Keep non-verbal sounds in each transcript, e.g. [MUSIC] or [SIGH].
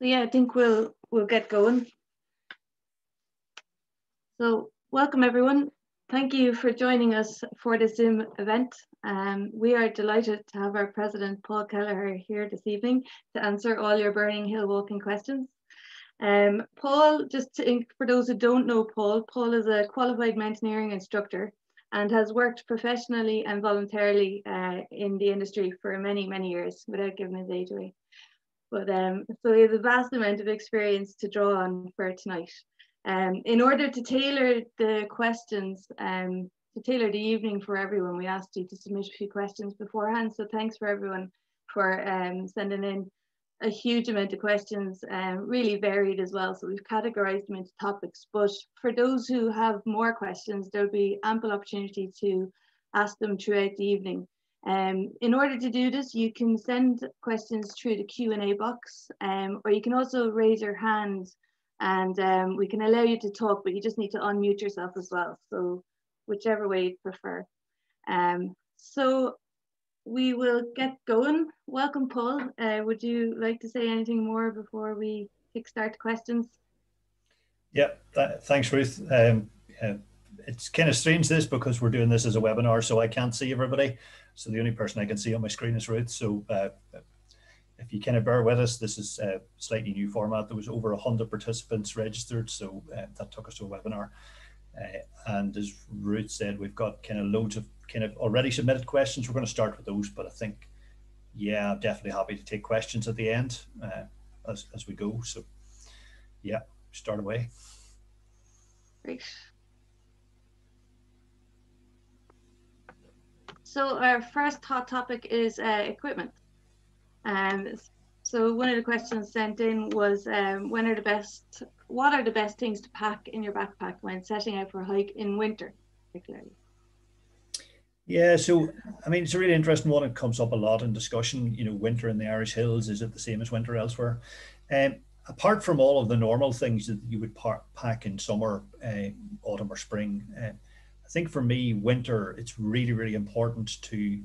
So yeah, I think we'll we'll get going. So welcome everyone. Thank you for joining us for this Zoom event. Um, we are delighted to have our President Paul Kellagher here this evening to answer all your Burning Hill walking questions. Um, Paul, just to, for those who don't know Paul, Paul is a qualified mountaineering instructor and has worked professionally and voluntarily uh, in the industry for many, many years without giving his age away. But um, so he have a vast amount of experience to draw on for tonight. Um, in order to tailor the questions, um, to tailor the evening for everyone, we asked you to submit a few questions beforehand. So thanks for everyone for um, sending in a huge amount of questions, um, really varied as well. So we've categorized them into topics. But for those who have more questions, there'll be ample opportunity to ask them throughout the evening. Um, in order to do this, you can send questions through the Q&A box, um, or you can also raise your hand and um, we can allow you to talk, but you just need to unmute yourself as well. So whichever way you prefer. Um, so we will get going. Welcome, Paul. Uh, would you like to say anything more before we kickstart questions? Yeah, th thanks, Ruth. Um, it's kind of strange this because we're doing this as a webinar, so I can't see everybody. So the only person I can see on my screen is Ruth. So uh, if you kind of bear with us, this is a slightly new format. There was over 100 participants registered, so uh, that took us to a webinar. Uh, and as Ruth said, we've got kind of loads of kind of already submitted questions. We're going to start with those, but I think, yeah, I'm definitely happy to take questions at the end uh, as, as we go. So yeah, start away. Great. So our first hot topic is uh, equipment. Um, so one of the questions sent in was um, when are the best, what are the best things to pack in your backpack when setting out for a hike in winter, particularly? Yeah, so I mean, it's a really interesting one. It comes up a lot in discussion. You know, winter in the Irish Hills is it the same as winter elsewhere? Um, apart from all of the normal things that you would pack in summer, uh, autumn, or spring, uh, I think for me, winter, it's really, really important to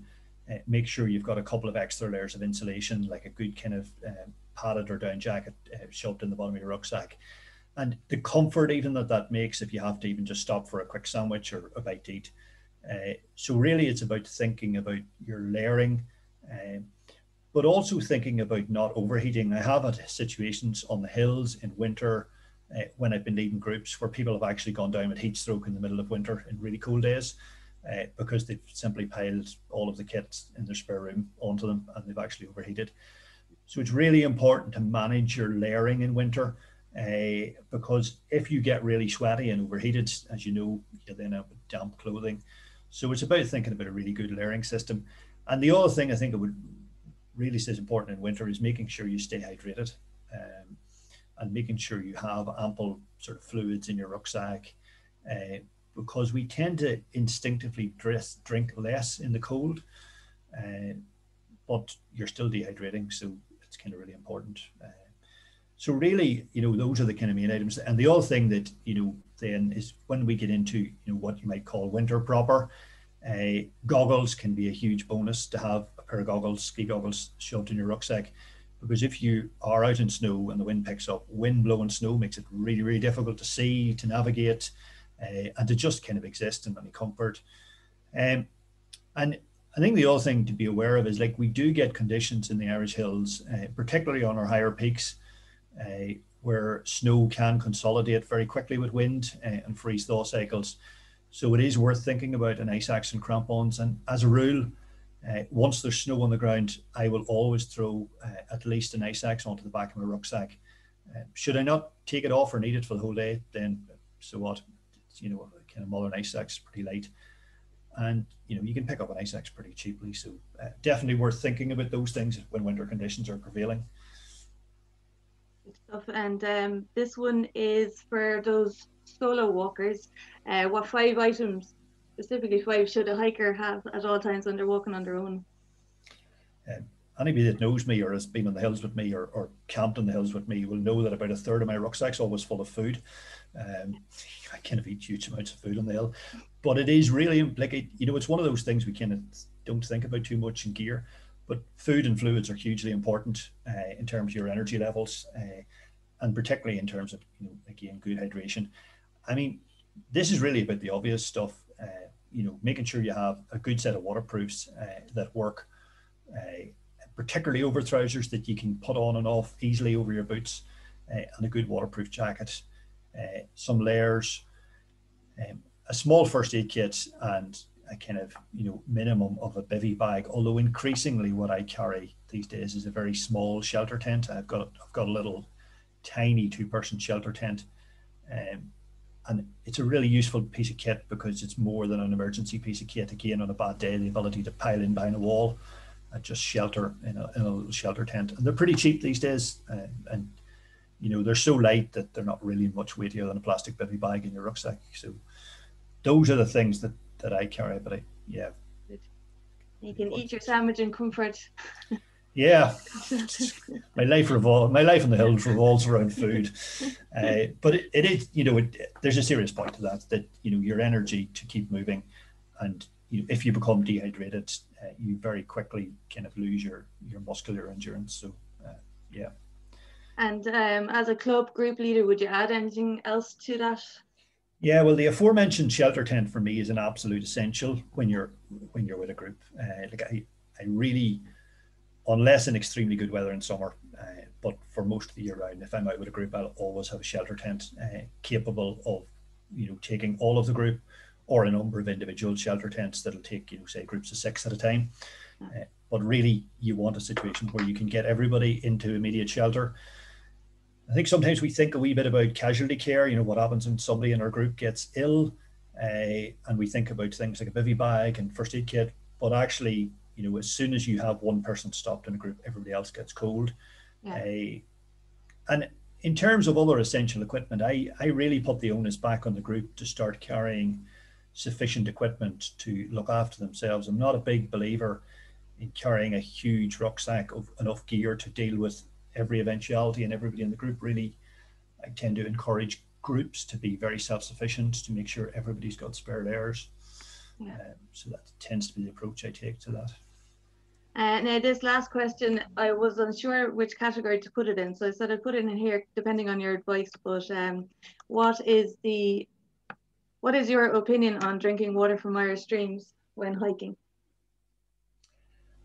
uh, make sure you've got a couple of extra layers of insulation, like a good kind of uh, padded or down jacket uh, shoved in the bottom of your rucksack. And the comfort even that that makes if you have to even just stop for a quick sandwich or a bite to eat. Uh, so really it's about thinking about your layering, um, but also thinking about not overheating. I have had situations on the hills in winter uh, when I've been leading groups where people have actually gone down with heat stroke in the middle of winter in really cold days uh, because they've simply piled all of the kits in their spare room onto them and they've actually overheated. So it's really important to manage your layering in winter uh, because if you get really sweaty and overheated, as you know, you then have damp clothing. So it's about thinking about a really good layering system. And the other thing I think it would really say is important in winter is making sure you stay hydrated. Um, and making sure you have ample sort of fluids in your rucksack uh, because we tend to instinctively dress, drink less in the cold, uh, but you're still dehydrating, so it's kind of really important. Uh, so really, you know, those are the kind of main items. And the other thing that, you know, then is when we get into, you know, what you might call winter proper, goggles can be a huge bonus to have a pair of goggles, ski goggles shoved in your rucksack because if you are out in snow and the wind picks up, wind blowing snow makes it really, really difficult to see, to navigate, uh, and to just kind of exist in any comfort. Um, and I think the other thing to be aware of is like we do get conditions in the Irish Hills, uh, particularly on our higher peaks, uh, where snow can consolidate very quickly with wind uh, and freeze thaw cycles. So it is worth thinking about an ice axe and crampons. And as a rule, uh, once there's snow on the ground, I will always throw uh, at least an ice axe onto the back of my rucksack. Uh, should I not take it off or need it for the whole day, then so what? It's, you know, kind of modern ice axe, is pretty light. And, you know, you can pick up an ice axe pretty cheaply. So uh, definitely worth thinking about those things when winter conditions are prevailing. Stuff. And um, this one is for those solo walkers. Uh, what five items specifically five should a hiker have at all times when they're walking on their own? Um, anybody that knows me or has been on the hills with me or, or camped on the hills with me will know that about a third of my rucksack's always full of food. Um, I kind of eat huge amounts of food on the hill, but it is really like you know it's one of those things we kind of don't think about too much in gear. but food and fluids are hugely important uh, in terms of your energy levels, uh, and particularly in terms of you know again good hydration. I mean, this is really about the obvious stuff. Uh, you know, making sure you have a good set of waterproofs uh, that work, uh, particularly over trousers that you can put on and off easily over your boots, uh, and a good waterproof jacket, some layers, um, a small first aid kit, and a kind of you know minimum of a bivy bag. Although increasingly, what I carry these days is a very small shelter tent. I've got I've got a little tiny two person shelter tent. Um, and it's a really useful piece of kit because it's more than an emergency piece of kit. Again, on a bad day, the ability to pile in behind a wall and just shelter in a, in a little shelter tent. And they're pretty cheap these days. Uh, and, you know, they're so light that they're not really much weightier than a plastic bivy bag in your rucksack. So those are the things that, that I carry. But I, yeah. You can eat your sandwich in comfort. [LAUGHS] Yeah, [LAUGHS] my life revolves. my life on the hills revolves around food, uh, but it, it is you know it, there's a serious point to that that you know your energy to keep moving, and you know, if you become dehydrated, uh, you very quickly kind of lose your your muscular endurance. So uh, yeah. And um, as a club group leader, would you add anything else to that? Yeah, well, the aforementioned shelter tent for me is an absolute essential when you're when you're with a group. Uh, like I, I really unless in extremely good weather in summer. Uh, but for most of the year round, if I'm out with a group, I'll always have a shelter tent uh, capable of, you know, taking all of the group or a number of individual shelter tents that'll take, you know, say groups of six at a time. Uh, but really, you want a situation where you can get everybody into immediate shelter. I think sometimes we think a wee bit about casualty care. You know, what happens when somebody in our group gets ill, uh, and we think about things like a bivy bag and first aid kit. But actually, you know, as soon as you have one person stopped in a group, everybody else gets cold. Yeah. Uh, and in terms of other essential equipment, I, I really put the onus back on the group to start carrying sufficient equipment to look after themselves. I'm not a big believer in carrying a huge rucksack of enough gear to deal with every eventuality and everybody in the group. Really, I tend to encourage groups to be very self-sufficient to make sure everybody's got spare layers. Yeah. Um, so that tends to be the approach I take to that. Uh, now, this last question, I was unsure which category to put it in, so I said I'd put it in here depending on your advice. But um, what is the what is your opinion on drinking water from Irish streams when hiking?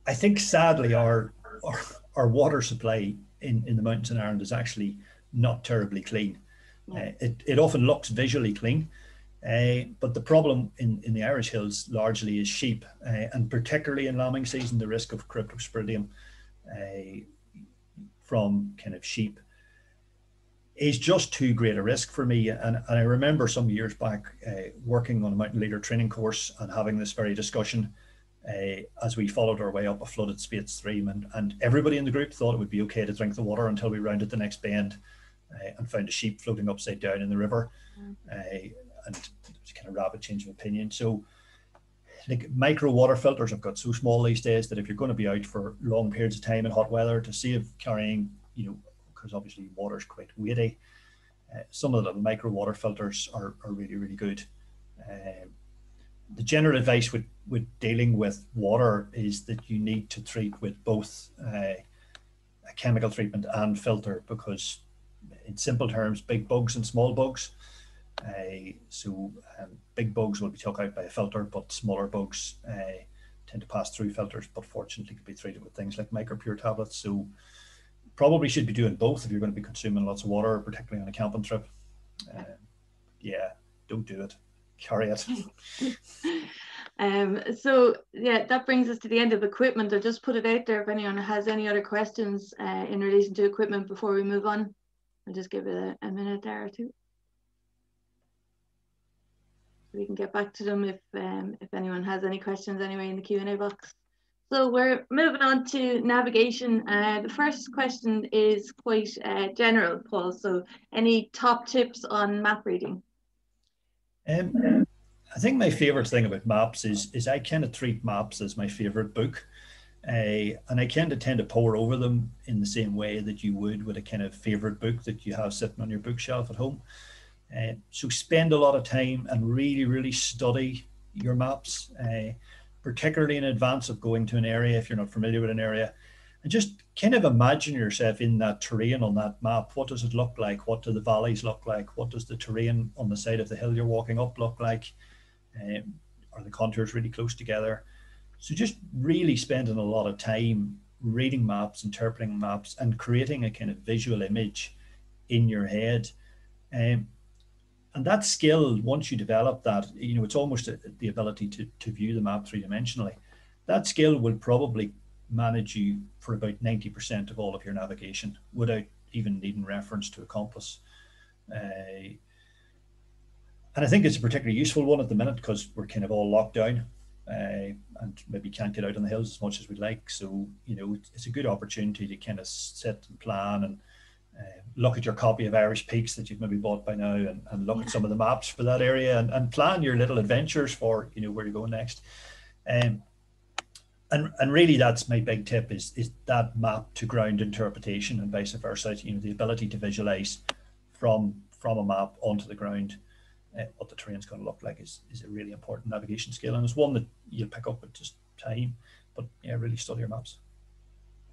I think sadly our our, our water supply in, in the mountains in Ireland is actually not terribly clean. Yeah. Uh, it, it often looks visually clean, uh, but the problem in, in the Irish Hills largely is sheep, uh, and particularly in lambing season, the risk of cryptosporidium uh, from kind of sheep is just too great a risk for me. And, and I remember some years back uh, working on a mountain leader training course and having this very discussion uh, as we followed our way up a flooded Speight's stream, and, and everybody in the group thought it would be okay to drink the water until we rounded the next bend and found a sheep floating upside down in the river. Mm and there's kind of rapid change of opinion. So like micro water filters have got so small these days that if you're going to be out for long periods of time in hot weather to save carrying, you know, because obviously water is quite weighty, uh, some of the little micro water filters are, are really, really good. Uh, the general advice with, with dealing with water is that you need to treat with both uh, a chemical treatment and filter because in simple terms, big bugs and small bugs so um, big bugs will be took out by a filter, but smaller bugs uh, tend to pass through filters, but fortunately can be treated with things like Micropur tablets. So probably should be doing both if you're going to be consuming lots of water, particularly on a camping trip. Uh, yeah, don't do it. Carry it. [LAUGHS] um, so yeah, that brings us to the end of equipment. I'll just put it out there if anyone has any other questions uh, in relation to equipment before we move on. I'll just give it a, a minute there or two we can get back to them if um, if anyone has any questions anyway in the Q&A box. So we're moving on to navigation. Uh, the first question is quite uh, general, Paul. So any top tips on map reading? Um, I think my favorite thing about maps is is I kind of treat maps as my favorite book. Uh, and I kind of tend to pour over them in the same way that you would with a kind of favorite book that you have sitting on your bookshelf at home. Uh, so spend a lot of time and really, really study your maps. Uh, particularly in advance of going to an area if you're not familiar with an area and just kind of imagine yourself in that terrain on that map. What does it look like? What do the valleys look like? What does the terrain on the side of the hill you're walking up look like? Um, are the contours really close together? So just really spending a lot of time reading maps, interpreting maps, and creating a kind of visual image in your head. Um, and that skill, once you develop that, you know, it's almost a, the ability to, to view the map three dimensionally. That skill will probably manage you for about 90% of all of your navigation without even needing reference to a compass. Uh, and I think it's a particularly useful one at the minute because we're kind of all locked down uh, and maybe can't get out on the hills as much as we'd like. So, you know, it's a good opportunity to kind of sit and plan and uh, look at your copy of Irish Peaks that you've maybe bought by now and, and look yeah. at some of the maps for that area and, and plan your little adventures for, you know, where you're going next. Um, and and really that's my big tip is is that map to ground interpretation and vice versa you know the ability to visualize from from a map onto the ground uh, what the terrain's going to look like is is a really important navigation skill and it's one that you'll pick up with just time but yeah really study your maps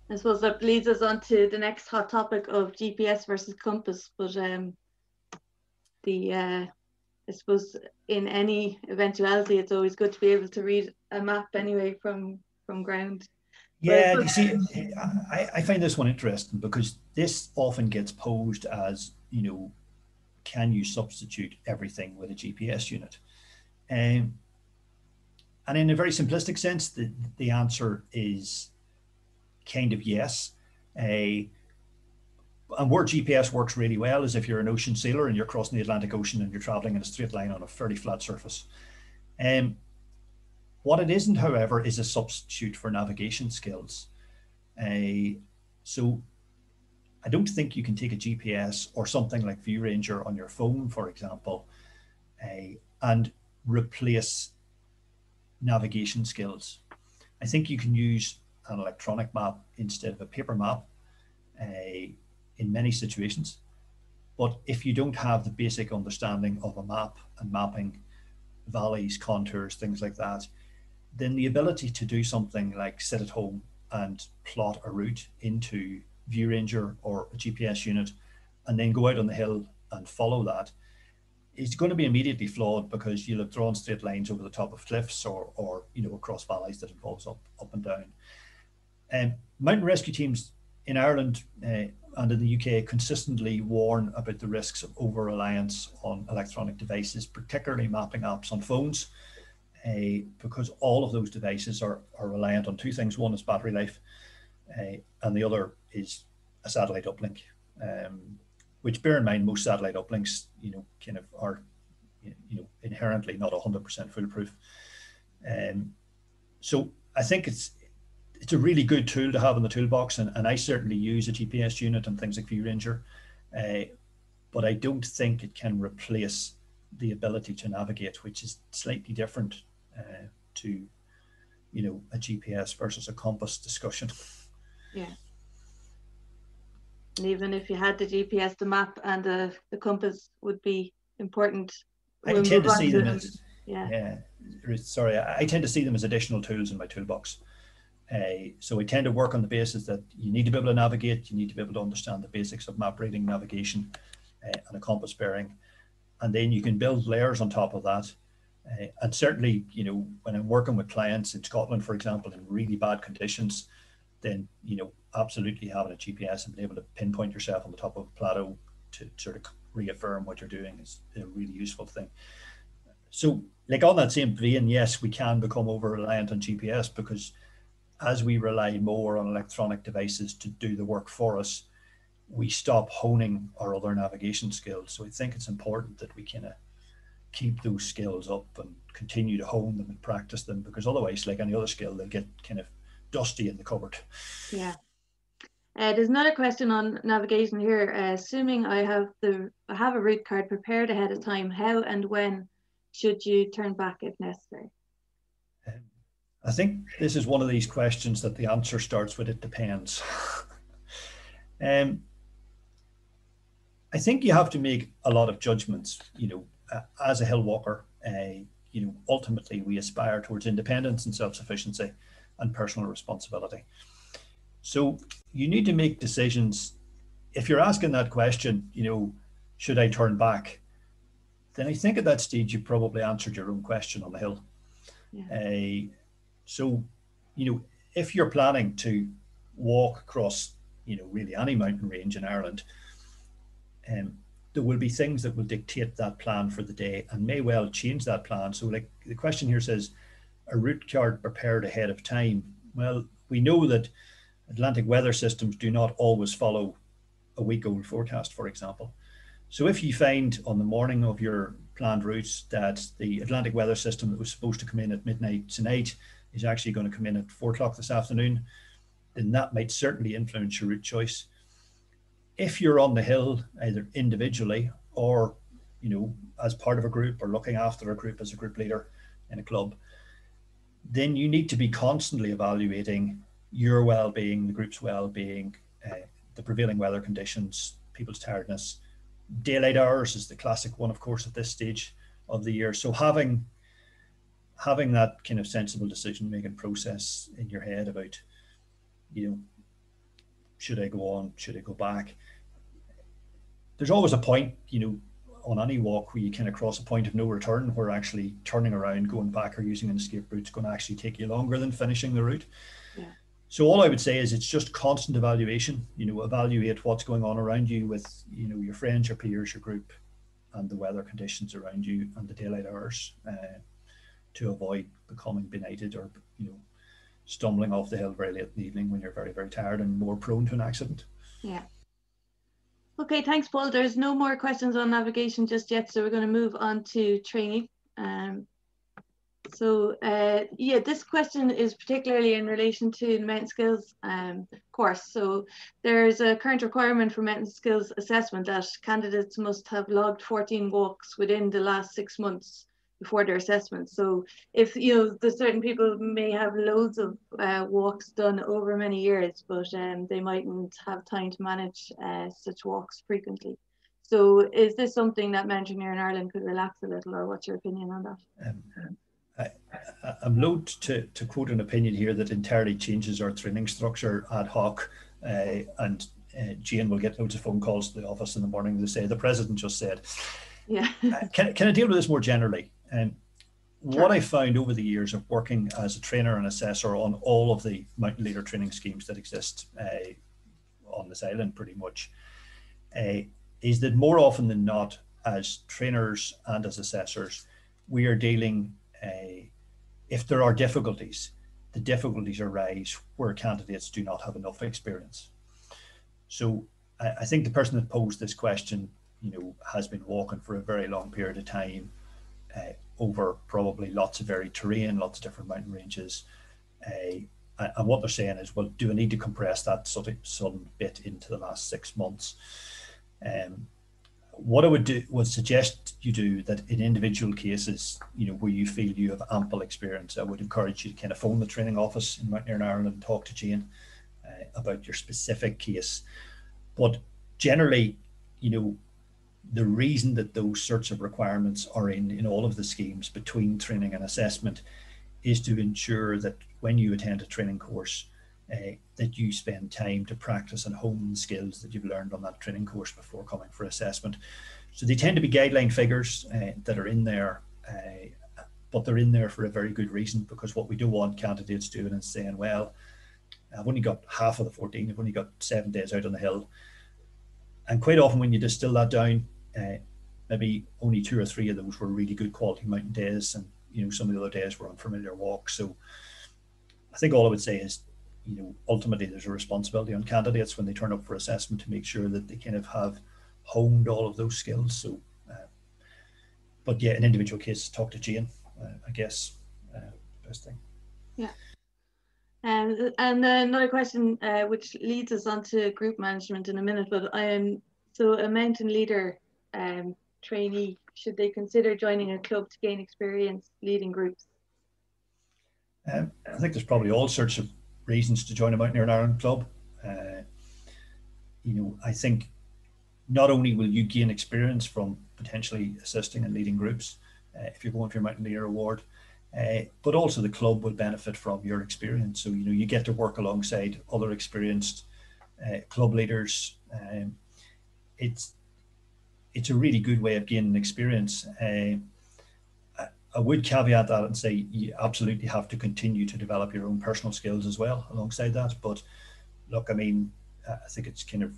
I suppose that leads us on to the next hot topic of GPS versus compass but um the uh I suppose in any eventuality, it's always good to be able to read a map anyway from from ground. Yeah, you see, I, I find this one interesting because this often gets posed as, you know, can you substitute everything with a GPS unit? Um, and in a very simplistic sense, the, the answer is kind of yes. A and where GPS works really well is if you're an ocean sailor and you're crossing the Atlantic Ocean and you're traveling in a straight line on a fairly flat surface. Um, what it isn't, however, is a substitute for navigation skills. Uh, so I don't think you can take a GPS or something like ViewRanger on your phone, for example, uh, and replace navigation skills. I think you can use an electronic map instead of a paper map uh, in many situations. But if you don't have the basic understanding of a map and mapping valleys, contours, things like that, then the ability to do something like sit at home and plot a route into ViewRanger or a GPS unit and then go out on the hill and follow that is going to be immediately flawed because you'll have drawn straight lines over the top of cliffs or, or you know across valleys that involves up up and down. Um, mountain rescue teams in Ireland uh, and in the UK consistently warn about the risks of over reliance on electronic devices, particularly mapping apps on phones uh, because all of those devices are, are reliant on two things. One is battery life, uh, and the other is a satellite uplink. Um, which bear in mind, most satellite uplinks, you know, kind of are, you know, inherently not 100% foolproof. Um, so I think it's it's a really good tool to have in the toolbox, and, and I certainly use a GPS unit and things like ViewRanger, uh, but I don't think it can replace the ability to navigate, which is slightly different uh, to, you know, a GPS versus a compass discussion. Yeah. And even if you had the GPS, the map and the, the compass would be important. I tend to see them as, yeah. yeah. Sorry, I tend to see them as additional tools in my toolbox. Uh, so we tend to work on the basis that you need to be able to navigate, you need to be able to understand the basics of map reading, navigation, uh, and a compass bearing, and then you can build layers on top of that uh, and certainly, you know, when I'm working with clients in Scotland, for example, in really bad conditions, then, you know, absolutely having a GPS and being able to pinpoint yourself on the top of a plateau to sort of reaffirm what you're doing is a really useful thing. So, like on that same vein, yes, we can become over reliant on GPS because as we rely more on electronic devices to do the work for us, we stop honing our other navigation skills. So I think it's important that we kind of keep those skills up and continue to hone them and practice them because otherwise, like any other skill, they'll get kind of dusty in the cupboard. Yeah. Uh, there's another question on navigation here. Uh, assuming I have the I have a route card prepared ahead of time, how and when should you turn back if necessary? I think this is one of these questions that the answer starts with it depends. [LAUGHS] um, I think you have to make a lot of judgments. You know, uh, as a hill walker, uh, you know, ultimately we aspire towards independence and self-sufficiency and personal responsibility. So you need to make decisions. If you're asking that question, you know, should I turn back? Then I think at that stage you probably answered your own question on the hill. Yeah. Uh, so, you know, if you're planning to walk across, you know, really any mountain range in Ireland, um, there will be things that will dictate that plan for the day and may well change that plan. So, like the question here says, a route card prepared ahead of time. Well, we know that Atlantic weather systems do not always follow a week old forecast, for example. So, if you find on the morning of your planned routes that the Atlantic weather system that was supposed to come in at midnight tonight is actually going to come in at four o'clock this afternoon, then that might certainly influence your route choice if you're on the hill, either individually or you know as part of a group or looking after a group as a group leader in a club, then you need to be constantly evaluating your well-being, the group's well-being, uh, the prevailing weather conditions, people's tiredness. Daylight hours is the classic one, of course, at this stage of the year. So having having that kind of sensible decision-making process in your head about, you know, should I go on? Should I go back? There's always a point, you know, on any walk where you kind of cross a point of no return, where actually turning around, going back, or using an escape route is going to actually take you longer than finishing the route. So all I would say is it's just constant evaluation. You know, evaluate what's going on around you with you know your friends, your peers, your group, and the weather conditions around you and the daylight hours uh, to avoid becoming benighted or you know stumbling off the hill very late in the evening when you're very, very tired and more prone to an accident. Yeah. Okay, thanks, Paul. There's no more questions on navigation just yet, so we're going to move on to training. Um, so uh, yeah, this question is particularly in relation to the mountain skills um, course. So there's a current requirement for mountain skills assessment that candidates must have logged 14 walks within the last six months before their assessment. So if you know, the certain people may have loads of uh, walks done over many years, but um, they mightn't have time to manage uh, such walks frequently. So is this something that Mountaineering Ireland could relax a little, or what's your opinion on that? Um, I, am loath to, to quote an opinion here that entirely changes our training structure ad hoc, uh, and uh, Jane will get loads of phone calls to the office in the morning to say the president just said. Yeah. Uh, can, can I deal with this more generally? And sure. what I found over the years of working as a trainer and assessor on all of the mountain leader training schemes that exist uh, on this island, pretty much, uh, is that more often than not, as trainers and as assessors, we are dealing, uh, if there are difficulties, the difficulties arise where candidates do not have enough experience. So I, I think the person that posed this question, you know, has been walking for a very long period of time uh, over probably lots of varied terrain, lots of different mountain ranges. Uh, and what they're saying is, well, do I need to compress that sort of sudden bit into the last six months? Um, what I would do would suggest you do that in individual cases, you know, where you feel you have ample experience, I would encourage you to kind of phone the training office in Mountaineering Ireland and talk to Jane uh, about your specific case. But generally, you know, the reason that those sorts of requirements are in in all of the schemes between training and assessment is to ensure that when you attend a training course uh, that you spend time to practice and hone the skills that you've learned on that training course before coming for assessment so they tend to be guideline figures uh, that are in there uh, but they're in there for a very good reason because what we do want candidates doing is saying well i've only got half of the 14 i've only got seven days out on the hill and quite often when you distill that down uh, maybe only two or three of those were really good quality mountain days, and you know some of the other days were unfamiliar walks. So I think all I would say is, you know, ultimately there's a responsibility on candidates when they turn up for assessment to make sure that they kind of have honed all of those skills. So, uh, but yeah, in individual cases, talk to Jane. Uh, I guess uh, best thing. Yeah. Um, and another question, uh, which leads us on to group management in a minute, but I am so a mountain leader um, trainee should they consider joining a club to gain experience leading groups? Um, I think there's probably all sorts of reasons to join a Mountaineering Ireland club. Uh, you know, I think not only will you gain experience from potentially assisting and leading groups, uh, if you're going for your Mountaineer Award. Uh, but also the club will benefit from your experience. So you know you get to work alongside other experienced uh, club leaders. Um, it's it's a really good way of gaining experience. I would caveat that and say you absolutely have to continue to develop your own personal skills as well alongside that. But look, I mean, I think it's kind of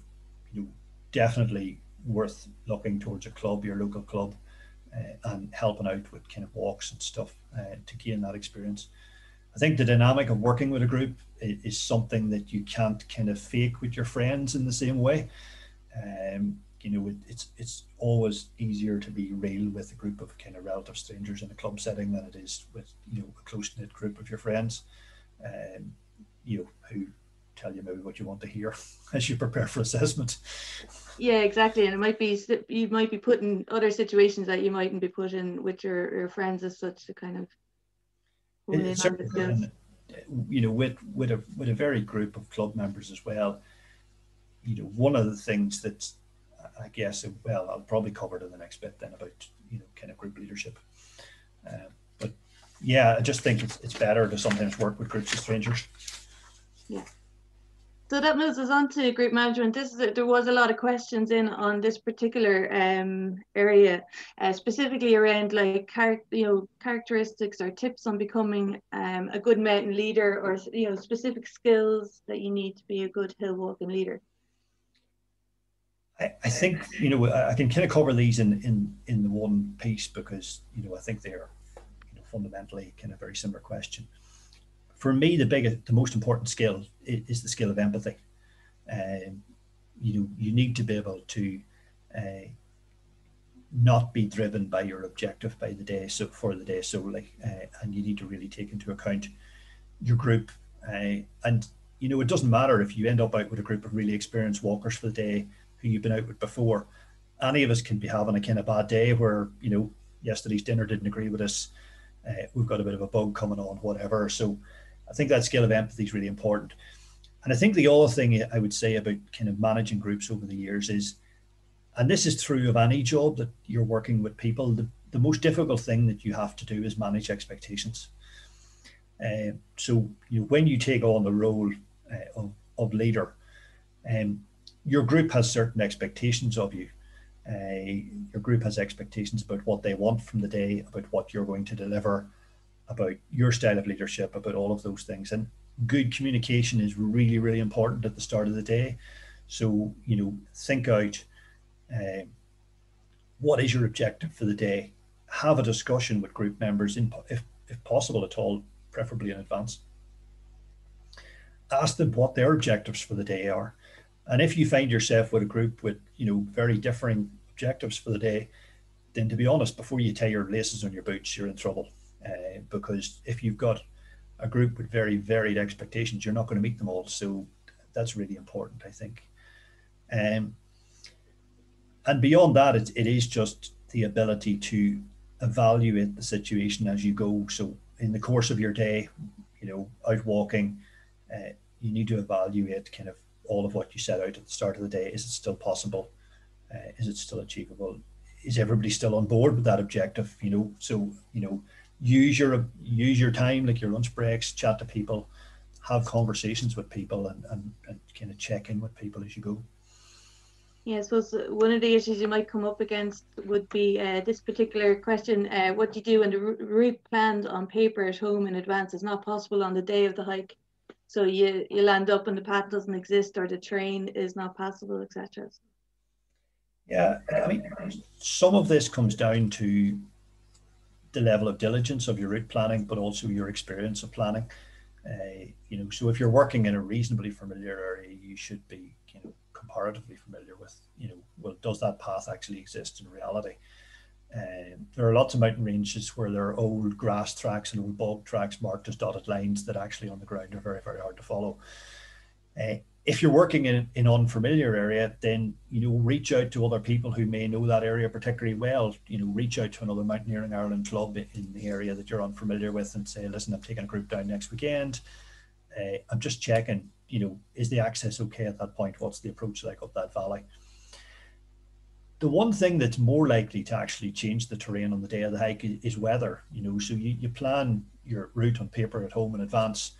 you know definitely worth looking towards a club, your local club, uh, and helping out with kind of walks and stuff uh, to gain that experience. I think the dynamic of working with a group is, is, something that you can't kind of fake with your friends in the same way. Um, you know, it, it's it's always easier to be real with a group of kind of relative strangers in a club setting than it is with you know a close knit group of your friends, um, you know, who tell you maybe what you want to hear [LAUGHS] as you prepare for assessment. Yeah, exactly. And it might be you might be put in other situations that you mightn't be put in with your, your friends as such to kind of it, you know with with a with a very group of club members as well. You know, one of the things that I guess well I'll probably cover it in the next bit then about you know kind of group leadership. Uh, but yeah, I just think it's, it's better to sometimes work with groups of strangers. Yeah. So that moves us on to group management. This is there was a lot of questions in on this particular um, area, uh, specifically around like you know characteristics or tips on becoming um, a good mountain leader, or you know specific skills that you need to be a good hill walking leader. I, think you know I can kind of cover these in in in the one piece because you know I think they are you know fundamentally kind of very similar question for me, the biggest, the most important skill is, is the skill of empathy. Um, you know, you need to be able to uh, not be driven by your objective by the day, so for the day solely, uh, and you need to really take into account your group. Uh, and you know, it doesn't matter if you end up out with a group of really experienced walkers for the day who you've been out with before. Any of us can be having a kind of bad day where you know yesterday's dinner didn't agree with us. Uh, we've got a bit of a bug coming on, whatever. So I think that skill of empathy is really important. And I think the other thing I would say about kind of managing groups over the years is, and this is true of any job that you're working with people, the, the most difficult thing that you have to do is manage expectations. Uh, so you know, when you take on the role uh, of, of leader, um, your group has certain expectations of you. Uh, your group has expectations about what they want from the day, about what you're going to deliver, about your style of leadership, about all of those things. And good communication is really, really important at the start of the day. So, you know, think out uh, what is your objective for the day. Have a discussion with group members, in, if, if possible at all, preferably in advance. Ask them what their objectives for the day are. And if you find yourself with a group with, you know, very differing objectives for the day, then to be honest, before you tie your laces on your boots, you're in trouble uh, because if you've got a group with very varied expectations, you're not going to meet them all. So that's really important, I think. Um, and beyond that, it, it is just the ability to evaluate the situation as you go. So in the course of your day, you know, out walking, uh, you need to evaluate kind of all of what you set out at the start of the day. Is it still possible? Uh, is it still achievable? Is everybody still on board with that objective? You know, so you know, use your use your time like your lunch breaks chat to people have conversations with people and, and, and kind of check in with people as you go yeah, I suppose one of the issues you might come up against would be uh, this particular question: uh, What do you do when the route planned on paper at home in advance is not possible on the day of the hike? So you you land up and the path doesn't exist, or the train is not passable, etc. Yeah, I mean, some of this comes down to the level of diligence of your route planning, but also your experience of planning. Uh, you know, so if you're working in a reasonably familiar area, you should be, you know, comparatively familiar with, you know, well, does that path actually exist in reality? Um, there are lots of mountain ranges where there are old grass tracks and old bog tracks marked as dotted lines that actually on the ground are very, very hard to follow. Uh, if you're working in an unfamiliar area, then you know reach out to other people who may know that area particularly well. You know, reach out to another Mountaineering Ireland club in the area that you're unfamiliar with, and say, "Listen, I'm taking a group down next weekend. Uh, I'm just checking. You know, is the access okay at that point? What's the approach like up that valley?" The one thing that's more likely to actually change the terrain on the day of the hike is, weather. You know, so you, you plan your route on paper at home in advance,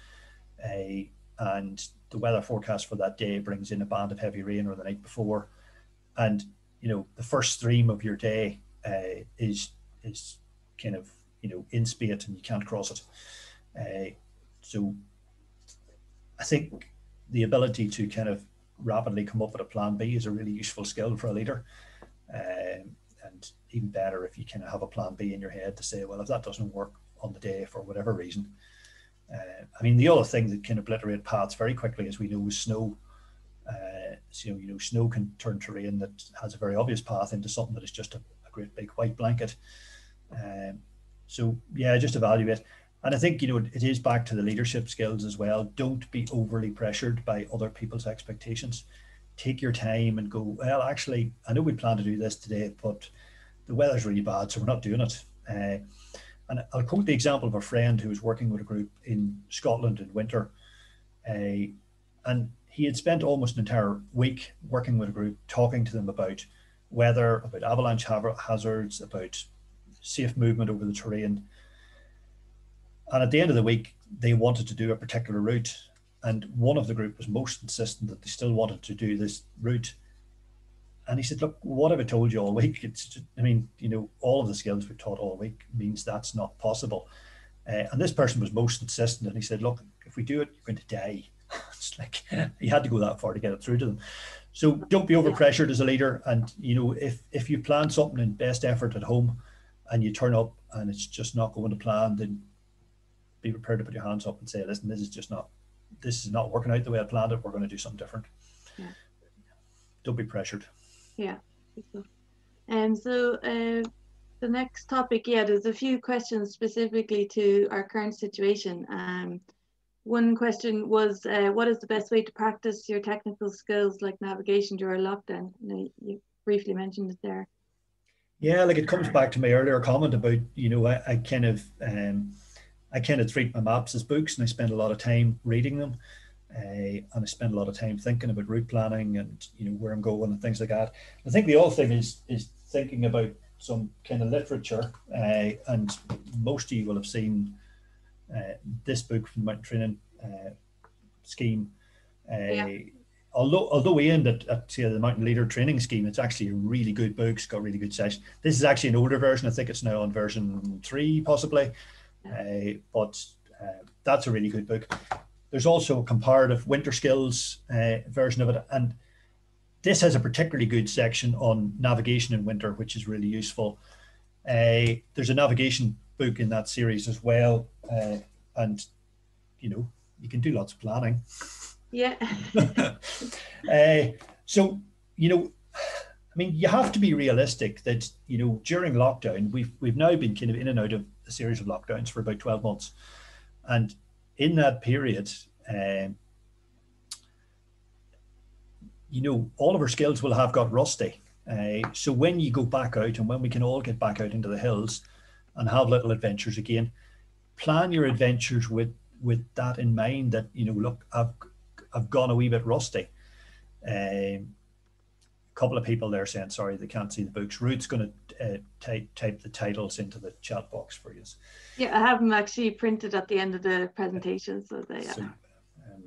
uh, and the weather forecast for that day brings in a band of heavy rain or the night before, and you know the first stream of your day uh, is is kind of you know in spate and you can't cross it. Uh, so I think the ability to kind of rapidly come up with a plan B is a really useful skill for a leader. Um, and even better if you kind of have a plan B in your head to say, well, if that doesn't work on the day for whatever reason. Uh, I mean, the other thing that can obliterate paths very quickly, as we know, is snow. Uh, so, you know, snow can turn terrain that has a very obvious path into something that is just a, a great big white blanket. Um, so, yeah, just evaluate. And I think, you know, it is back to the leadership skills as well. Don't be overly pressured by other people's expectations take your time and go, well, actually, I know we plan to do this today, but the weather's really bad, so we're not doing it. Uh, and I'll quote the example of a friend who was working with a group in Scotland in winter. Uh, and he had spent almost an entire week working with a group, talking to them about weather, about avalanche hazards, about safe movement over the terrain. And at the end of the week, they wanted to do a particular route and one of the group was most insistent that they still wanted to do this route. And he said, "Look, what have I told you all week? It's, just, I mean, you know, all of the skills we've taught all week means that's not possible." Uh, and this person was most insistent, and he said, "Look, if we do it, you're going to die." [LAUGHS] it's like he had to go that far to get it through to them. So don't be overpressured as a leader, and you know, if if you plan something in best effort at home, and you turn up and it's just not going to plan, then be prepared to put your hands up and say, "Listen, this is just not this is not working out the way I planned it. We're going to do something different. Yeah. Don't be pressured. Yeah. And so uh, the next topic, yeah, there's a few questions specifically to our current situation. Um, one question was, uh, what is the best way to practice your technical skills like navigation during lockdown? You, you briefly mentioned it there. Yeah, like it comes back to my earlier comment about, you know, I, I kind of um, I kind of treat my maps as books and I spend a lot of time reading them. Uh, and I spend a lot of time thinking about route planning and you know where I'm going and things like that. I think the other thing is is thinking about some kind of literature, uh, and most of you will have seen uh, this book from the Mountain Training uh, Scheme. Uh, yeah. Although although we end at, at say, the Mountain Leader Training Scheme, it's actually a really good book. It's got really good sessions. This is actually an older version. I think it's now on version three, possibly. Uh, but uh, that's a really good book. There's also a comparative winter skills uh, version of it, and this has a particularly good section on navigation in winter, which is really useful. Uh, there's a navigation book in that series as well, uh, and you know you can do lots of planning. Yeah. [LAUGHS] uh, so you know, I mean, you have to be realistic that you know during lockdown we've we've now been kind of in and out of a series of lockdowns for about 12 months. And in that period, um, you know, all of our skills will have got rusty. Uh, so when you go back out and when we can all get back out into the hills and have little adventures again, plan your adventures with with that in mind that, you know, look, I've, I've gone a wee bit rusty. Um, couple of people there saying sorry they can't see the books. Ruth's going to uh, type type the titles into the chat box for you. Yeah, I have them actually printed at the end of the presentation, so they. So, um,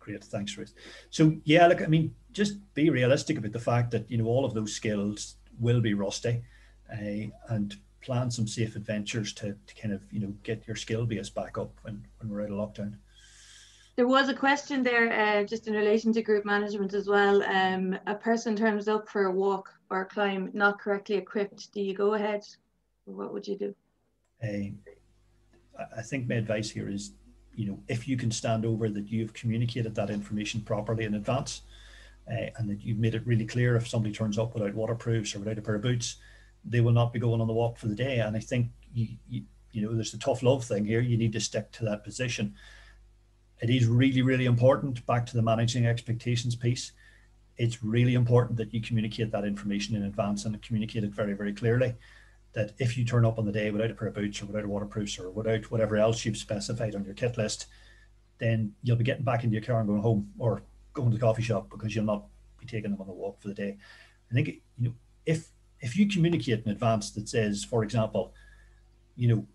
great, thanks, Ruth. So yeah, look, I mean, just be realistic about the fact that you know all of those skills will be rusty, uh, and plan some safe adventures to, to kind of you know get your skill base back up when when we're out of lockdown. There was a question there uh, just in relation to group management as well. Um, a person turns up for a walk or a climb not correctly equipped. Do you go ahead? What would you do? Uh, I think my advice here is, you know, if you can stand over that you've communicated that information properly in advance uh, and that you've made it really clear if somebody turns up without waterproofs or without a pair of boots, they will not be going on the walk for the day. And I think, you, you, you know, there's the tough love thing here. You need to stick to that position it is really, really important back to the managing expectations piece. It's really important that you communicate that information in advance and communicate it very, very clearly. That if you turn up on the day without a pair of boots or without a waterproofs or without whatever else you've specified on your kit list, then you'll be getting back into your car and going home or going to the coffee shop because you'll not be taking them on the walk for the day. I think you know if if you communicate in advance that says, for example, you know,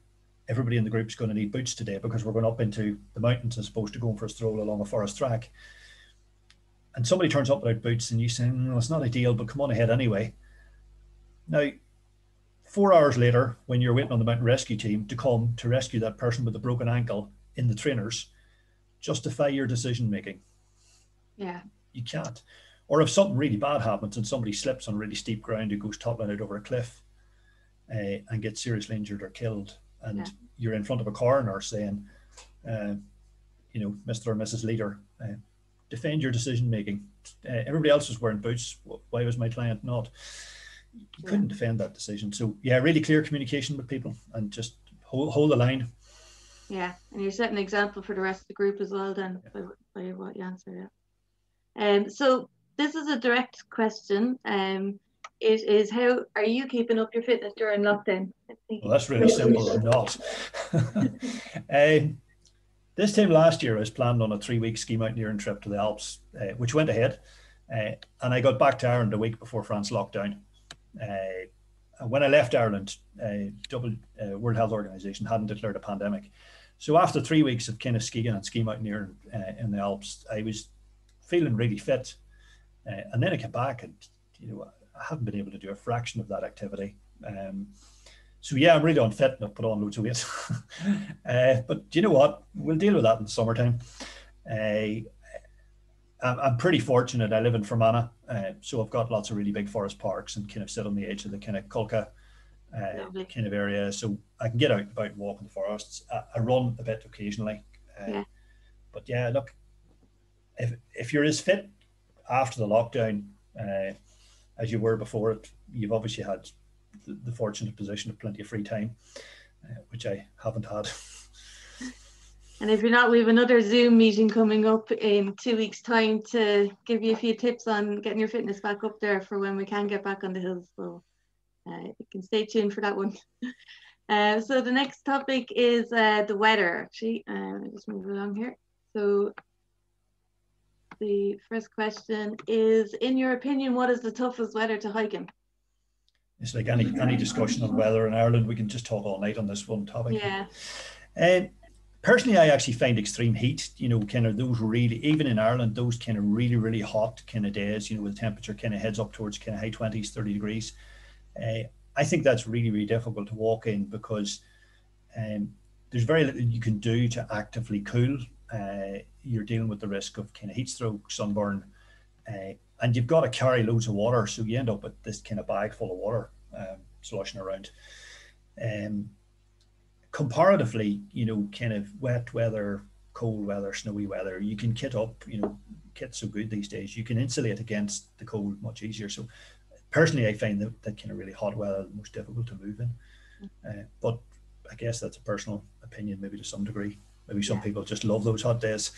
everybody in the group is going to need boots today because we're going up into the mountains as opposed to going for a stroll along a forest track. And somebody turns up without boots and you say, no, it's not ideal, but come on ahead anyway. Now, four hours later, when you're waiting on the mountain rescue team to come to rescue that person with a broken ankle in the trainers, justify your decision making. Yeah. You can't. Or if something really bad happens and somebody slips on really steep ground and goes toppling out over a cliff uh, and gets seriously injured or killed, and yeah. you're in front of a coroner saying, uh, you know, Mr. or Mrs. Leader, uh, defend your decision making. Uh, everybody else was wearing boots. Why was my client not? You yeah. couldn't defend that decision. So yeah, really clear communication with people and just hold, hold the line. Yeah, and you're setting an example for the rest of the group as well. Then yeah. by, by what you answer. Yeah. Um. So this is a direct question. Um. Is how are you keeping up your fitness during lockdown? Well, that's really simple. I'm not. [LAUGHS] um, this time last year, I was planned on a three-week ski mountaineering trip to the Alps, uh, which went ahead, uh, and I got back to Ireland a week before France locked down. Uh, when I left Ireland, uh, double, uh, World Health Organization hadn't declared a pandemic. So after three weeks of kind of skiing and ski mountaineering uh, in the Alps, I was feeling really fit. and then I came back and, you know, I haven't been able to do a fraction of that activity. Um, so yeah, I'm really unfit and I've put on loads of weight. [LAUGHS] uh, but do you know what? We'll deal with that in the summertime. Uh, I'm pretty fortunate. I live in Fermanagh, uh, so I've got lots of really big forest parks and kind of sit on the edge of the kind of Cuilcagh uh, kind of area, so I can get out about and walk in the forests. I, I run a bit occasionally, uh, yeah. but yeah, look, if if you're as fit after the lockdown uh, as you were before it, you've obviously had the, the fortunate position of plenty of free time, uh, which I haven't had. [LAUGHS] And if you're not, we have another Zoom meeting coming up in two weeks' time to give you a few tips on getting your fitness back up there for when we can get back on the hills. So uh, you can stay tuned for that one. [LAUGHS] Uh, so the next topic is uh, the weather. Actually, uh, just move along here. So the first question is, in your opinion, what is the toughest weather to hike in? It's like any any discussion on weather in Ireland. We can just talk all night on this one topic. Yeah. And personally, I actually find extreme heat. You know, kind of those really even in Ireland, those kind of really really hot kind of days. You know, with temperature kind of heads up towards kind of high twenties, thirty degrees. Uh, I think that's really really difficult to walk in because um, there's very little you can do to actively cool. Uh, you're dealing with the risk of kind of heat stroke, sunburn, uh, and you've got to carry loads of water, so you end up with this kind of bag full of water um, sloshing around. Um, comparatively, you know, kind of wet weather, cold weather, snowy weather, you can kit up. You know, kit's so good these days. You can insulate against the cold much easier. So, personally, I find that that kind of really hot weather the most difficult to move in. Uh, but I guess that's a personal opinion, maybe to some degree. Maybe some yeah. people just love those hot days.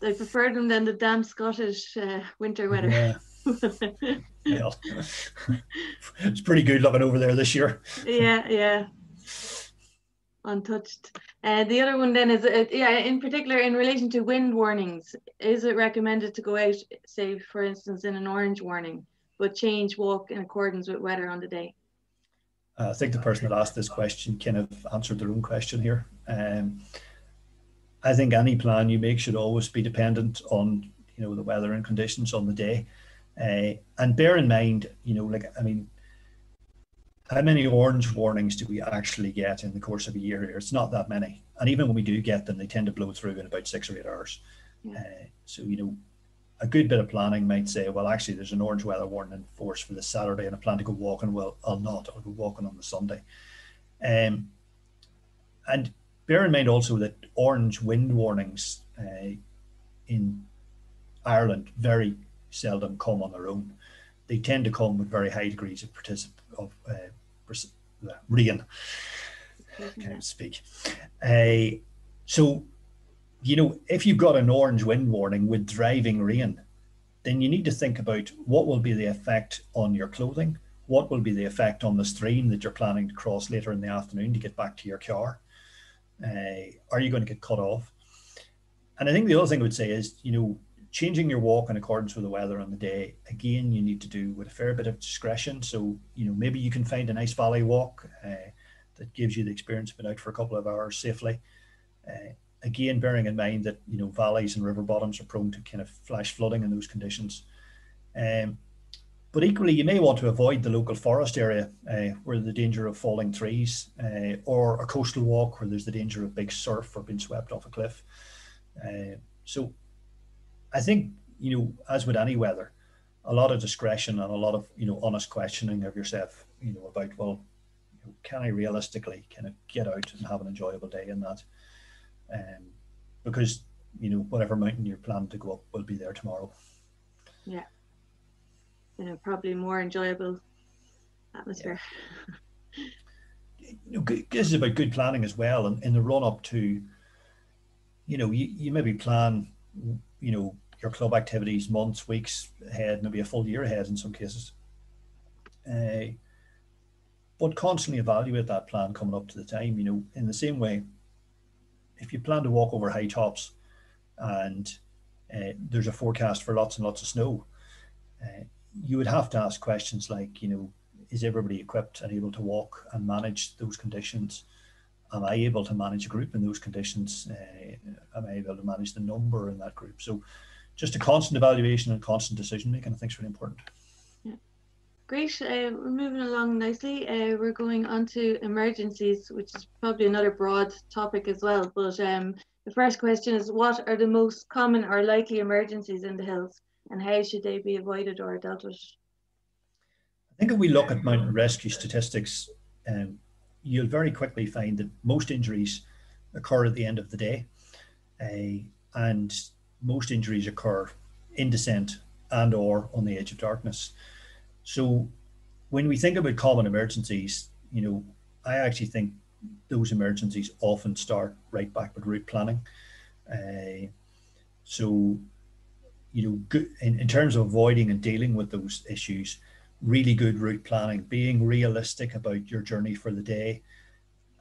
They prefer them than the damp Scottish uh, winter weather. Yeah. [LAUGHS] yeah. it's pretty good living over there this year. Yeah, yeah. Untouched. Uh, the other one then is, uh, yeah, in particular in relation to wind warnings, is it recommended to go out, say, for instance, in an orange warning, but change walk in accordance with weather on the day? Uh, I think the person that asked this question kind of answered their own question here. Um, I think any plan you make should always be dependent on you know the weather and conditions on the day, uh, and bear in mind you know like I mean, how many orange warnings do we actually get in the course of a year? Here, it's not that many, and even when we do get them, they tend to blow through in about six or eight hours. Yeah. Uh, so you know, a good bit of planning might say, well, actually, there's an orange weather warning in force for this Saturday, and I plan to go walking. Well, I'll not. I'll go walking on the Sunday. Um, and bear in mind also that orange wind warnings uh, in Ireland very seldom come on their own. They tend to come with very high degrees of particip- of uh, uh rain. Can't speak. Uh, so, you know, if you've got an orange wind warning with driving rain, then you need to think about what will be the effect on your clothing, what will be the effect on the stream that you're planning to cross later in the afternoon to get back to your car uh, are you going to get cut off? And I think the other thing I would say is, you know, changing your walk in accordance with the weather on the day, again, you need to do with a fair bit of discretion. So, you know, maybe you can find a nice valley walk uh, that gives you the experience of being out for a couple of hours safely. Uh, again, bearing in mind that, you know, valleys and river bottoms are prone to kind of flash flooding in those conditions. Um, but equally, you may want to avoid the local forest area uh, where the danger of falling trees, uh, or a coastal walk where there's the danger of big surf or being swept off a cliff. Uh, so, I think you know, as with any weather, a lot of discretion and a lot of you know honest questioning of yourself, you know, about well, can I realistically kind of get out and have an enjoyable day in that? Um, because you know whatever mountain you're planning to go up will be there tomorrow. Yeah you know, probably more enjoyable atmosphere. Yeah. you know, this is about good planning as well, and in the run up to, you know, you, you maybe plan, you know, your club activities months, weeks ahead, maybe a full year ahead in some cases. Uh, but constantly evaluate that plan coming up to the time. You know, in the same way, if you plan to walk over high tops, and uh, there's a forecast for lots and lots of snow, uh, you would have to ask questions like, you know, is everybody equipped and able to walk and manage those conditions? Am I able to manage a group in those conditions? Uh, am I able to manage the number in that group? So, just a constant evaluation and constant decision making, I think, is really important. Yeah. Great. Uh, we're moving along nicely. Uh, we're going on to emergencies, which is probably another broad topic as well. But um, the first question is what are the most common or likely emergencies in the hills? And how should they be avoided or dealt with? I think if we look at mountain rescue statistics, um, you'll very quickly find that most injuries occur at the end of the day, uh, and most injuries occur in descent and or on the edge of darkness. So when we think about common emergencies, you know, I actually think those emergencies often start right back with route planning. Uh, so you know, good in, in terms of avoiding and dealing with those issues, really good route planning, being realistic about your journey for the day,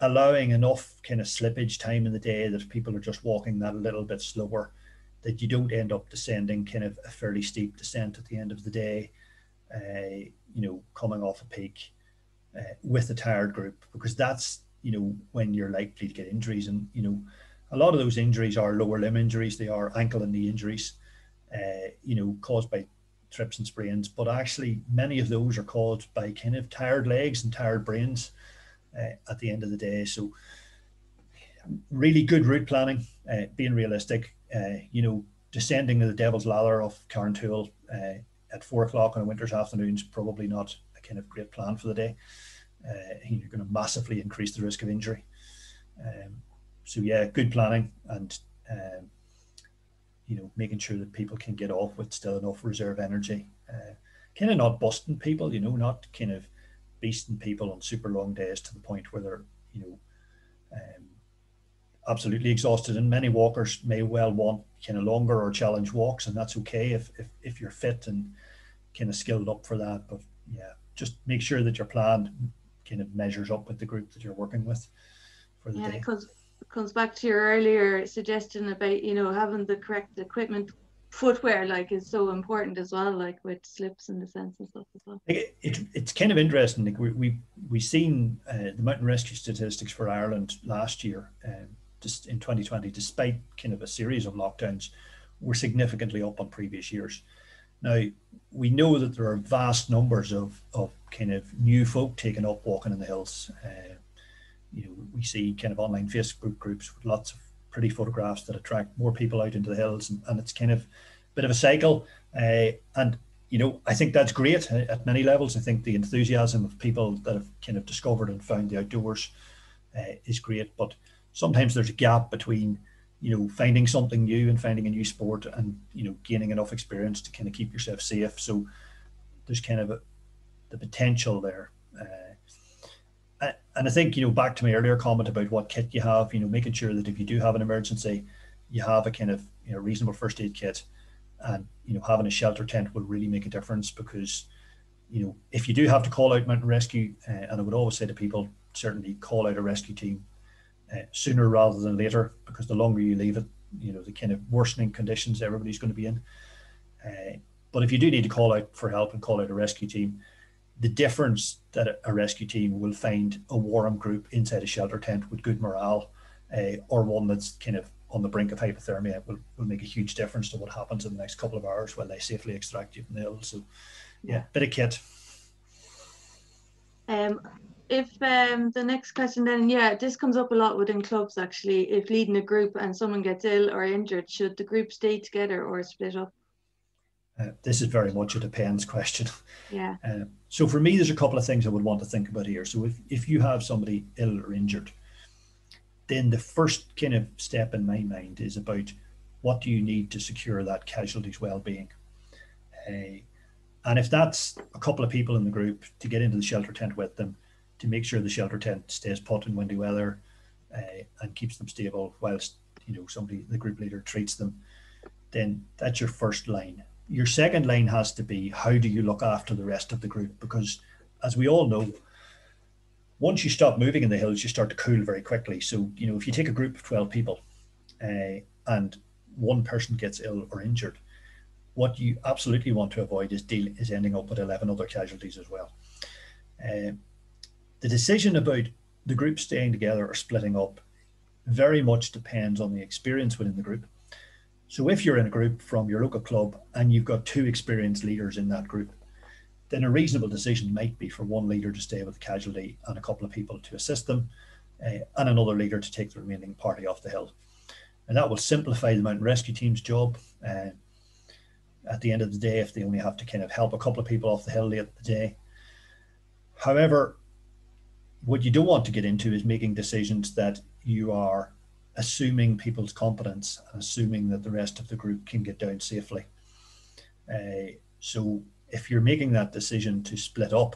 allowing enough kind of slippage time in the day that if people are just walking that a little bit slower, that you don't end up descending kind of a fairly steep descent at the end of the day, uh, you know, coming off a peak uh, with a tired group, because that's, you know, when you're likely to get injuries. And, you know, a lot of those injuries are lower limb injuries, they are ankle and knee injuries uh, you know, caused by trips and sprains, but actually many of those are caused by kind of tired legs and tired brains uh, at the end of the day. So really good route planning, uh, being realistic, uh, you know, descending the devil's ladder of Carrauntoohil uh, at four o'clock on a winter's afternoon is probably not a kind of great plan for the day. Uh, you're going to massively increase the risk of injury. Um, so yeah, good planning and um, you know, making sure that people can get off with still enough reserve energy. Uh, kind of not busting people, you know, not kind of beasting people on super long days to the point where they're, you know, um, absolutely exhausted. And many walkers may well want kind of longer or challenge walks, and that's okay if, if, if you're fit and kind of skilled up for that. But yeah, just make sure that your plan kind of measures up with the group that you're working with for the yeah, day. Because comes back to your earlier suggestion about you know having the correct equipment footwear like is so important as well like with slips and descents and stuff as well. It, it, it's kind of interesting like we we we seen uh, the mountain rescue statistics for ireland last year um, just in 2020 despite kind of a series of lockdowns were significantly up on previous years. Now we know that there are vast numbers of of kind of new folk taking up walking in the hills uh, you know, we see kind of online Facebook groups with lots of pretty photographs that attract more people out into the hills, and, and it's kind of a bit of a cycle. Uh, and you know, I think that's great at many levels. I think the enthusiasm of people that have kind of discovered and found the outdoors uh, is great, but sometimes there's a gap between you know finding something new and finding a new sport and you know gaining enough experience to kind of keep yourself safe. So there's kind of a, the potential there. Uh, and I think you know back to my earlier comment about what kit you have, you know, making sure that if you do have an emergency, you have a kind of you know reasonable first aid kit, and you know having a shelter tent will really make a difference because you know if you do have to call out mountain rescue, uh, and I would always say to people certainly call out a rescue team uh, sooner rather than later because the longer you leave it, you know the kind of worsening conditions everybody's going to be in. Uh, but if you do need to call out for help and call out a rescue team, the difference that a rescue team will find a warm group inside a shelter tent with good morale, uh, or one that's kind of on the brink of hypothermia, will, will make a huge difference to what happens in the next couple of hours while they safely extract you from the hill. So, yeah, bit of kit. Um, if um, the next question then, yeah, this comes up a lot within clubs actually. If leading a group and someone gets ill or injured, should the group stay together or split up? Uh, this is very much a depends question. Yeah. [LAUGHS] Uh, so for me, there's a couple of things I would want to think about here. So if, if you have somebody ill or injured, then the first kind of step in my mind is about what do you need to secure that casualty's well-being. Uh, and if that's a couple of people in the group to get into the shelter tent with them, to make sure the shelter tent stays put in windy weather uh, and keeps them stable whilst you know somebody the group leader treats them, then that's your first line your second line has to be how do you look after the rest of the group? Because as we all know, once you stop moving in the hills, you start to cool very quickly. So, you know, if you take a group of 12 people uh, and one person gets ill or injured, what you absolutely want to avoid is deal is ending up with 11 other casualties as well. Uh, the decision about the group staying together or splitting up very much depends on the experience within the group so if you're in a group from your local club and you've got two experienced leaders in that group, then a reasonable decision might be for one leader to stay with the casualty and a couple of people to assist them, uh, and another leader to take the remaining party off the hill. And that will simplify the mountain rescue team's job. Uh, at the end of the day, if they only have to kind of help a couple of people off the hill late in the day. However, what you don't want to get into is making decisions that you are assuming people's competence and assuming that the rest of the group can get down safely. Uh, so if you're making that decision to split up,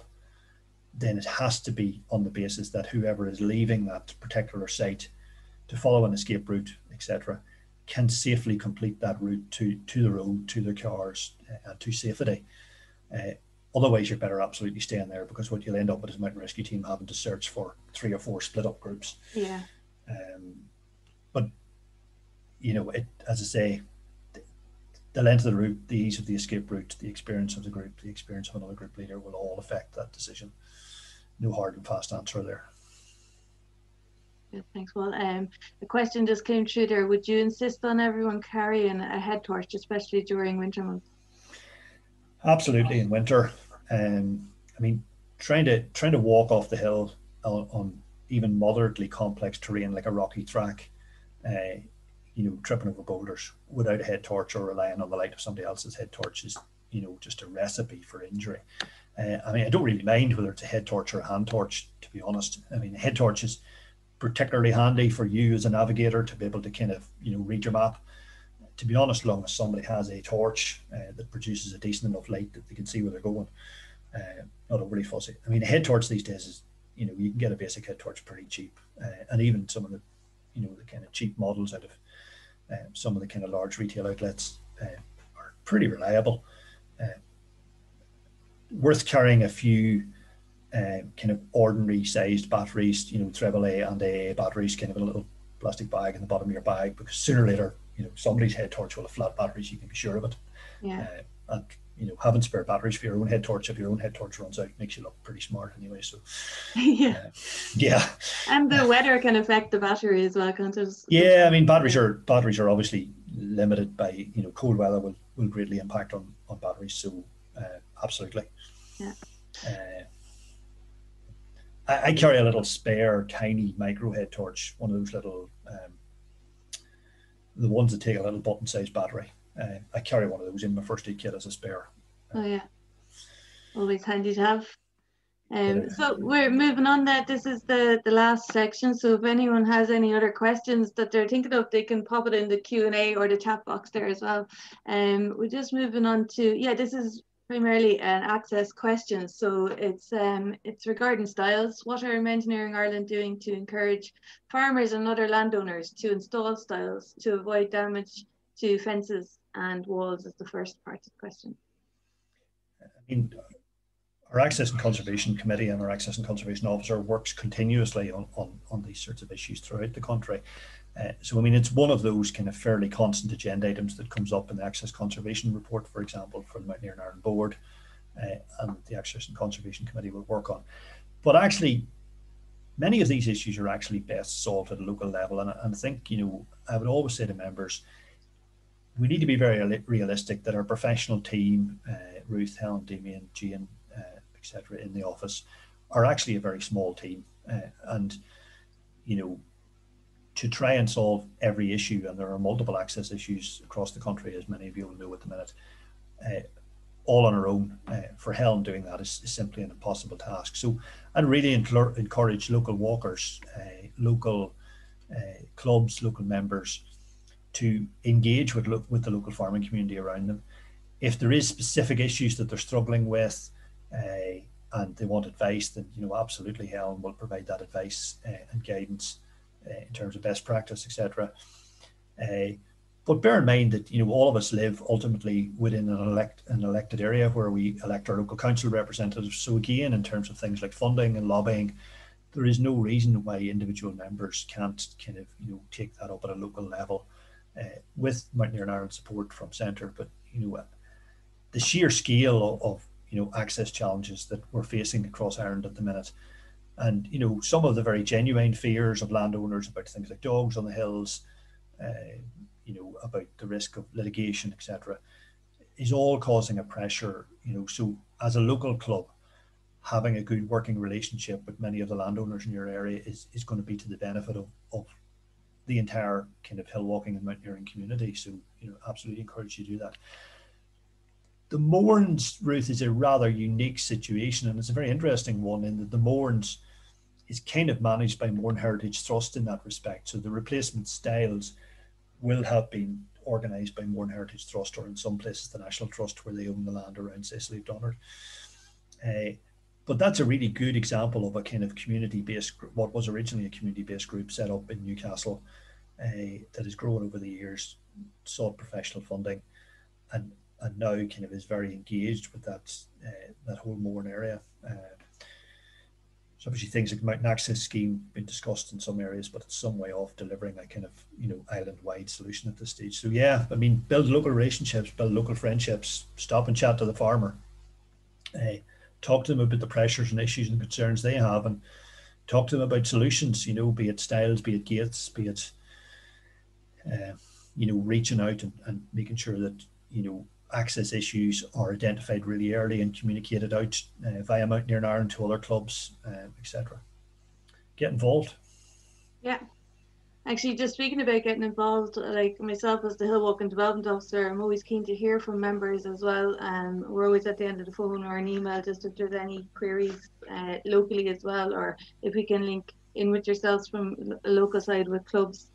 then it has to be on the basis that whoever is leaving that particular site to follow an escape route, etc., can safely complete that route to, to the road, to the cars, uh, and to safety. Uh, otherwise, you're better absolutely staying there because what you'll end up with is a mountain rescue team having to search for three or four split up groups. Yeah. Um, you know, it as I say, the, length of the route, the ease of the escape route, the experience of the group, the experience of another group leader will all affect that decision. No hard and fast answer there. Yeah, thanks. Well, um, the question just came through there. Would you insist on everyone carrying a head torch, especially during winter months? Absolutely, in winter. Um, I mean, trying to trying to walk off the hill on, on even moderately complex terrain like a rocky track uh, you know, tripping over boulders without a head torch or relying on the light of somebody else's head torch is, you know, just a recipe for injury. Uh, I mean, I don't really mind whether it's a head torch or a hand torch, to be honest. I mean, a head torch is particularly handy for you as a navigator to be able to kind of, you know, read your map. To be honest, long as somebody has a torch uh, that produces a decent enough light that they can see where they're going, uh, not overly fussy. I mean, a head torch these days is, you know, you can get a basic head torch pretty cheap, uh, and even some of the you know the kind of cheap models out of some of the kind of large retail outlets uh, are pretty reliable. Uh, worth carrying a few kind of ordinary sized batteries, you know, AAA and AA batteries, kind of a little plastic bag in the bottom of your bag, because sooner or later, you know, somebody's head torch will have flat batteries. You can be sure of it. Yeah. Uh, and you know, having spare batteries for your own head torch if your own head torch runs out makes you look pretty smart anyway. So, [LAUGHS] yeah, uh, yeah. And the weather can affect the battery as well, can't it? Yeah, I mean, batteries are batteries are obviously limited by you know cold weather will, will greatly impact on on batteries. So, uh, absolutely. Yeah. Uh, I, I, carry a little spare, tiny micro head torch, one of those little, um, the ones that take a little button-sized battery uh, I carry one of those in my first aid kit as a spare. Oh yeah, always handy to have. Um, so we're moving on that this is the the last section. So if anyone has any other questions that they're thinking of they can pop it in the Q&A or the chat box there as well. Um, we're just moving on to yeah this is primarily an access question. So it's um, it's regarding stiles what are Mountaineering Ireland doing to encourage farmers and other landowners to install stiles to avoid damage to fences and walls is the first part of the question. I mean, our Access and Conservation Committee and our Access and Conservation Officer works continuously on, on, on these sorts of issues throughout the country. Uh, so, I mean, it's one of those kind of fairly constant agenda items that comes up in the Access Conservation Report, for example, from the Mountaineering Ireland Board uh, and the Access and Conservation Committee will work on. But actually, many of these issues are actually best solved at a local level. And, and I think, you know, I would always say to members, we need to be very realistic that our professional team, uh, Ruth, Helen, Damien, Jane, uh, etc., in the office, are actually a very small team. Uh, and, you know, to try and solve every issue, and there are multiple access issues across the country, as many of you will know at the minute, uh, all on our own. Uh, for Helen, doing that is, is, simply an impossible task. So, and really encourage local walkers, uh, local clubs, local members to engage with look with the local farming community around them. If there is specific issues that they're struggling with, uh, and they want advice, then you know absolutely Helen will provide that advice uh, and guidance uh, in terms of best practice, etc. Uh, but bear in mind that you know all of us live ultimately within an elect an elected area where we elect our local council representatives. So again, in terms of things like funding and lobbying, there is no reason why individual members can't kind of you know take that up at a local level uh, with Mountaineering Ireland support from centre. But you know the sheer scale of, of you know access challenges that we're facing across Ireland at the minute and you know some of the very genuine fears of landowners about things like dogs on the hills uh, you know about the risk of litigation etc is all causing a pressure you know so as a local club having a good working relationship with many of the landowners in your area is, is going to be to the benefit of, of the entire kind of hill walking and mountaineering community so you know absolutely encourage you to do that the Mournes, Ruth, is a rather unique situation, and it's a very interesting one in that the Mournes is kind of managed by Mourne Heritage Trust in that respect. So the replacement stiles will have been organised by Mourne Heritage Trust, or in some places the National Trust, where they own the land around Slieve Donard. Uh, but that's a really good example of a kind of community-based, what was originally a community-based group set up in Newcastle uh, that has grown over the years, sought professional funding, and and now kind of is very engaged with that uh, that whole Mourne area. Uh, so obviously things like Mountain Access Scheme been discussed in some areas, but it's some way off delivering a kind of you know island wide solution at this stage. So yeah, I mean build local relationships, build local friendships, stop and chat to the farmer, uh, talk to them about the pressures and issues and concerns they have, and talk to them about solutions. You know, be it stiles, be it gates, be it uh, you know reaching out and, and making sure that you know access issues are identified really early and communicated out uh, via Mountaineering Ireland to other clubs, uh, etc. Get involved. Yeah. Actually, just speaking about getting involved, like myself as the Hill Walking Development Officer, I'm always keen to hear from members as well. Um, we're always at the end of the phone or an email just if there's any queries uh, locally as well, or if we can link in with yourselves from a local side with clubs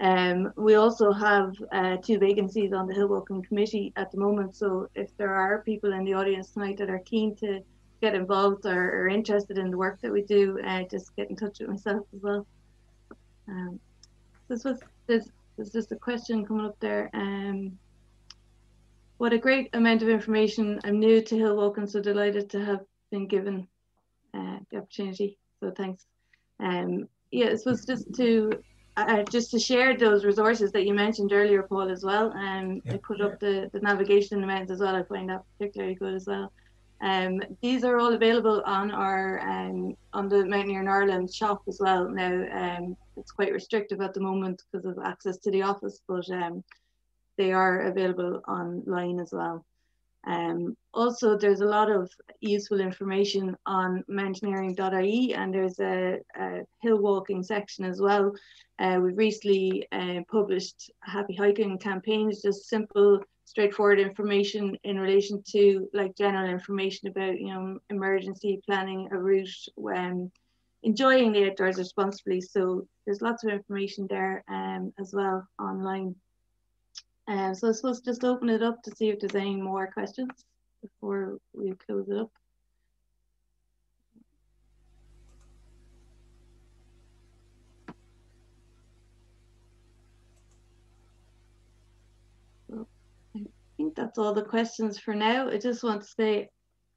um, we also have uh, two vacancies on the Hill Walking Committee at the moment. So if there are people in the audience tonight that are keen to get involved or, are interested in the work that we do, uh, just get in touch with myself as well. Um, this was this is just a question coming up there. Um, what a great amount of information. I'm new to Hill Walking, so delighted to have been given uh, the opportunity. So thanks. Um, yeah, this was just to uh, just to share those resources that you mentioned earlier, Paul, as well. Um, yeah, I put up the, the navigation amends as well. I find that particularly good as well. Um, these are all available on our um, on the Mountaineering Ireland shop as well. Now um, it's quite restrictive at the moment because of access to the office, but um, they are available online as well. Um, also, there's a lot of useful information on mountaineering.ie and there's a, a, hill walking section as well. Uh, we've recently uh, published happy hiking campaigns, just simple, straightforward information in relation to like general information about, you know, emergency planning a route, when enjoying the outdoors responsibly. So there's lots of information there um, as well online. Um, so I suppose just open it up to see if there's any more questions before we close it up. That's all the questions for now. I just want to say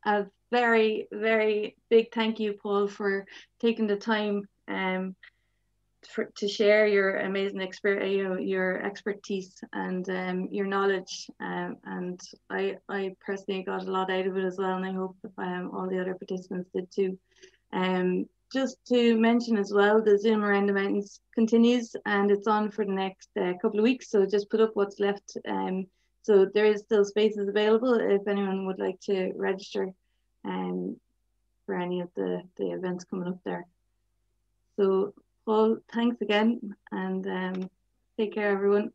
a very, very big thank you, Paul, for taking the time um, for, to share your amazing experience, you know, your expertise and um, your knowledge. Um, and I, I personally got a lot out of it as well, and I hope um, all the other participants did too. Um, just to mention as well, the Zoom around the mountains continues and it's on for the next uh, couple of weeks. So just put up what's left. Um, so there is still spaces available if anyone would like to register um, for any of the, the events coming up there. So Paul, thanks again and um, take care everyone.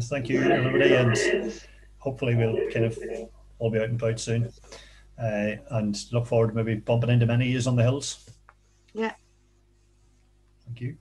Thank you everybody and hopefully we'll kind of all be out and about soon. Uh, and look forward to maybe bumping into many of you on the hills. Yeah. Thank you.